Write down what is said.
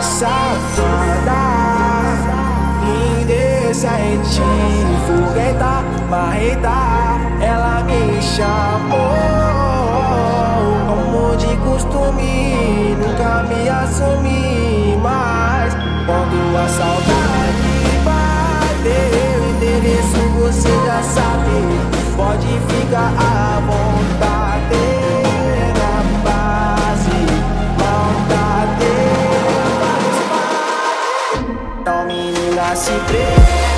Safada, indecente, fogueta, marreta, ela me chamou. Você já sabe, pode ficar à vontade. Na base, maldade. Então menina se prende